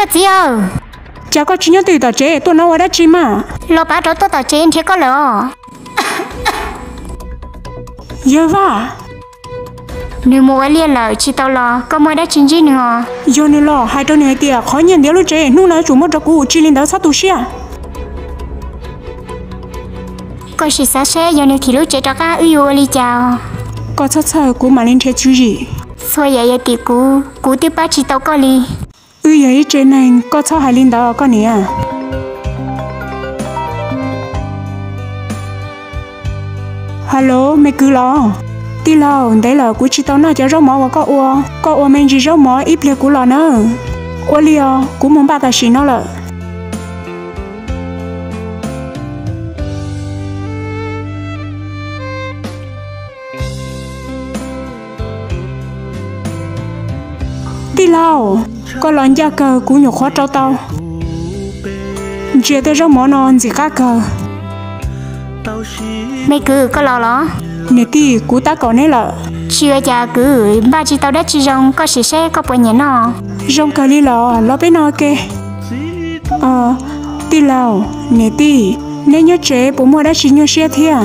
có gì ơ. Chả có chỉ nhớ từ tờ chế tôi nói đó chi mà lo bà đó tôi tao chế thế có lỡ giờ va nếu mua liên lợi chỉ tao lo có mua đã chính gì nữa. Giờ nữa lo hai đứa này tiệt khó nhận điều lúc chế nu nói chủ mất cho cụ chỉ linh đó sát tu xia. Có sự xa xe giờ nếu thì lúc chế cho các ưu yêu đi chào. Có sát sợ cụ mà lên chế chú gì? Thôi vậy thì cú cú tiếp ba chỉ tao có đi cứ ấy trên này có cho hai linh đó có nè à Hello, mẹ cứ lo. Tí lo, đấy là cú chỉ tao nói cho rau mỏ và có ua, có ua mình chỉ rau mỏ ít lệ cú lo nữa. Ua liò, cú muốn bà ta xí nó lợi Tí lo, có lon gia cờ cú nhục khó trâu tao. Chia tới rau mỏ non gì khác cờ. mày cứ có lo lo Nè tí cú ta có nè là. chưa cha cứ ba chỉ tao đã chỉ rong có sự xe có bữa nhẹ nó rong cờ li lò lo bên nó kê. Ờ tí lào nè tí nên nhớ chế bố mua đã chỉ nhớ xe thia.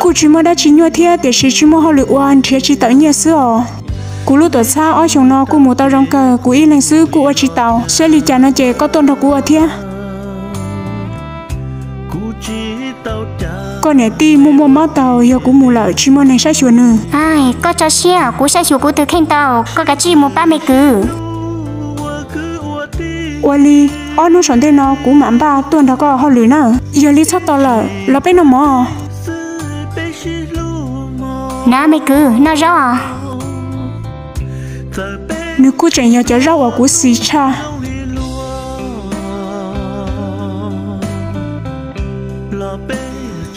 Cụ chỉ mua đã chỉ nhớ thia để chỉ chỉ mua họ lựa oan thia chỉ tới nhớ xưa cụ lúc tuổi xa ở trong nó cụ mua tao rong cờ cụ y lên xứ cụ ở chỉ tàu. Xe li chả nó chế có tôn đó cụ ở thia. Con nè tí mua mua máu tàu giờ cụ mua lợi chỉ mua này sai chuột nữa ai có cho xe cú sẽ chịu cú từ khen tao có cả chi một ba mày cứ Wali, ở nó sống đây nó cũng mặn ba tuần đó có họ lưỡi nữa. Giờ lý sắp to là nó bên nó mò. nà mày cứ nó rõ nếu cứ chạy cho rau của xì cha.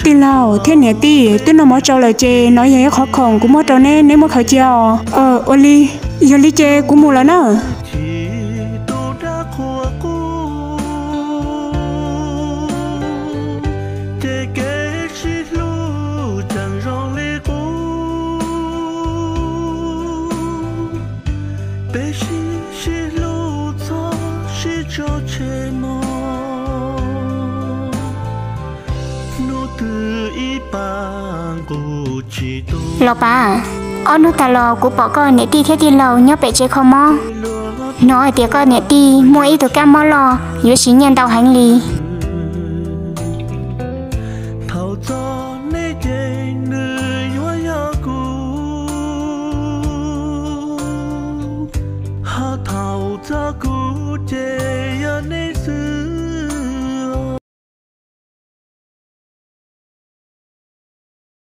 Tì lao, thế nè tì, tôi nó mò trâu lời chê, nói vậy khó khăn cũng mò trâu nè, nếu mò khởi chiều. Ờ, ờ Wali, giờ lý chê cũng mù là. Lo ba ở nút ta lo cú bỏ con nè ti thế ti lâu nhớ bể chế không mò. Nói tiệt con nè ti mua ít từ cam mò lo yếu xí nhân tàu hành lý. Thảo cha cú chê